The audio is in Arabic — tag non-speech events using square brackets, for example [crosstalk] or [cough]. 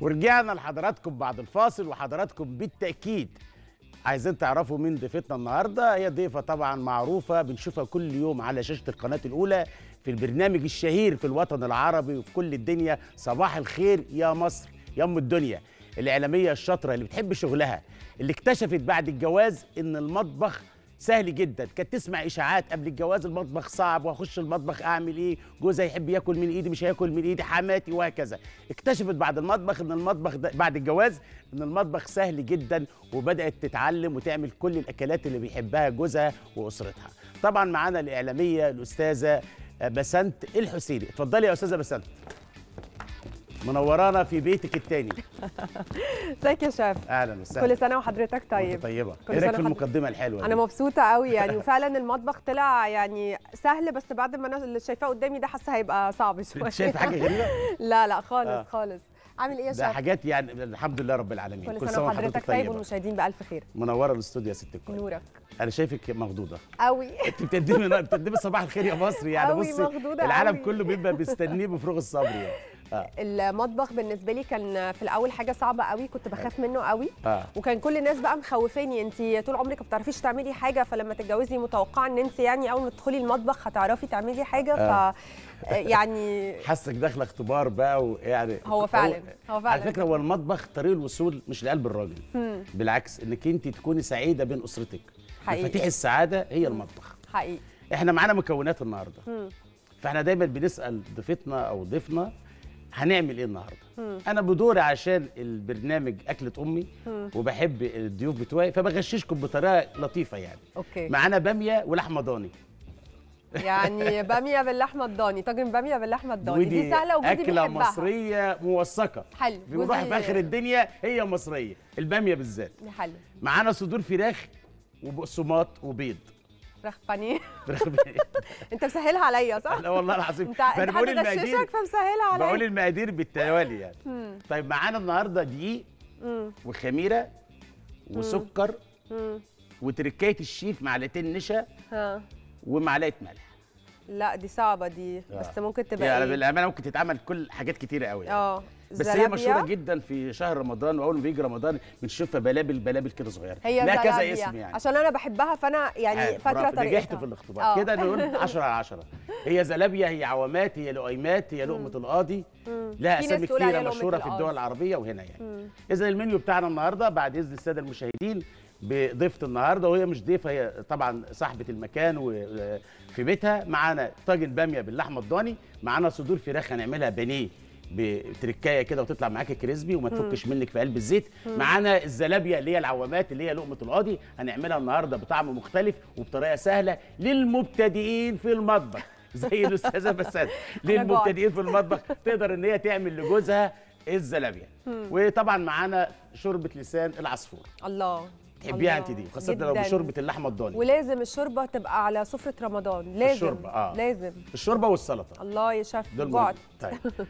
ورجعنا لحضراتكم بعد الفاصل وحضراتكم بالتأكيد. عايزين تعرفوا مين ضيفتنا النهارده؟ هي ضيفة طبعا معروفة بنشوفها كل يوم على شاشة القناة الأولى في البرنامج الشهير في الوطن العربي وفي كل الدنيا. صباح الخير يا مصر يا أم الدنيا. الإعلامية الشاطرة اللي بتحب شغلها اللي اكتشفت بعد الجواز إن المطبخ سهل جدا. كانت تسمع إشاعات قبل الجواز المطبخ صعب وأخش المطبخ أعمل إيه؟ جوزها يحب ياكل من إيدي مش هياكل من إيدي حماتي وهكذا. اكتشفت بعد المطبخ إن المطبخ ده بعد الجواز إن المطبخ سهل جدا وبدأت تتعلم وتعمل كل الأكلات اللي بيحبها جوزها وأسرتها. طبعا معانا الإعلامية الأستاذة بسنت الحسيني. اتفضلي يا أستاذة بسنت. منورانا في بيتك التاني. [laughs] ازيك يا شيف؟ أهلا وسهلا. كل سنة وحضرتك طيب. طيبة. إيه رأيك في المقدمة الحلوة أنا؟ مبسوطة قوي يعني [laughs] وفعلا المطبخ طلع يعني سهل بس بعد ما أنا اللي شايفاه قدامي ده حاسة هيبقى صعب شوية. شايف حاجة غريبة؟ [laughs] لا لا خالص آه. خالص. عامل إيه يا ده شيف؟ حاجات يعني الحمد لله رب العالمين. كل سنة وحضرتك طيب والمشاهدين بألف خير. منورة الاستوديو يا ست الكل. نورك. أنا شايفك مخضوضة. قوي أنت بتقدمي بتقدمي صباح الخير يا مصر يعني. بصي العالم أوي. كله بيبقى مستنيه بفروغ الصبر يعني. آه. المطبخ بالنسبة لي كان في الأول حاجة صعبة قوي كنت بخاف منه قوي. آه. وكان كل الناس بقى مخوفاني انت طول عمرك ما بتعرفيش تعملي حاجة فلما تتجوزي متوقعة إن انت يعني أول ما تدخلي المطبخ هتعرفي تعملي حاجة. آه. ف يعني حاسك داخلة اختبار بقى ويعني هو فعلا هو فعلا. على فكرة هو المطبخ طريق الوصول مش لقلب الراجل. مم. بالعكس إنك انت تكوني سعيدة بين أسرتك. حقيقي. مفاتيح السعادة هي المطبخ. حقيقي. إحنا معانا مكونات النهارده. مم. فإحنا دايما بنسأل ضيفتنا أو ضيفنا هنعمل إيه النهارده؟ مم. أنا بدوري عشان البرنامج أكلة أمي مم. وبحب الضيوف بتوعي فبغششكم بطريقة لطيفة يعني. أوكي. معانا بامية ولحمة ضاني. يعني [laughs] بامية باللحمة الضاني طاجن بامية باللحمة الضاني. دي سهلة وجوزي أكلة بيحبها. مصرية موثقة. حلو. بنروح في آخر الدنيا هي مصرية البامية بالذات. حلو. معانا صدور فراخ وبقسماط وبيض. فراخ بانيه فراخ. انت مسهلها عليا صح؟ لا والله العظيم انت انت بقول المقادير فمسهلها بقول عليا المقادير بالتوالي يعني مم. طيب معانا النهارده دقيق. وخميرة وسكر. وتركاية الشيف معلقتين نشا ومعلقة ملح لا دي صعبة دي آه. بس ممكن تبقى يعني؟ بالأمانة ممكن تتعمل كل حاجات كتيرة قوي يعني. آه بس هي زلابية. مشهوره جدا في شهر رمضان وأول ما بيجي رمضان بنشوفها بلابل بلابل كده صغيرة هي لها كذا. اسم يعني عشان أنا بحبها فأنا يعني فاكرة طريقتها نجحت في الاختبار آه. كده نقول [laughs] 10 على 10 هي زلابيا هي عوامات هي لؤيمات هي لقمة القاضي. لها أسامي كتيرة مشهورة في. الدول العربية وهنا يعني. إذا المنيو بتاعنا النهارده بعد إذن السادة المشاهدين بضيفة النهارده وهي مش ضيفة هي طبعا صاحبة المكان وفي بيتها معانا طاجن بامية باللحمة الضاني معانا صدور فراخ هنعملها بانيه بتركاية كده وتطلع معاكي كريسبي وما تفكش منك في قلب الزيت معانا الزلابيا اللي هي العوامات اللي هي لقمة القاضي. هنعملها النهارده بطعم مختلف وبطريقة سهلة للمبتدئين في المطبخ. [laughs] زي الأستاذة [laughs] بسات للمبتدئين في المطبخ تقدر إن هي تعمل لجوزها الزلابيا وطبعا معانا شوربة لسان العصفور. الله. تحبيها. أنت دي خاصة لو. بشوربة اللحمة الضاني. ولازم الشوربة تبقى على سفرة رمضان. لازم. الشوربة، آه. لازم. الشوربة والسلطة. الله يا شيف. طيب. [laughs]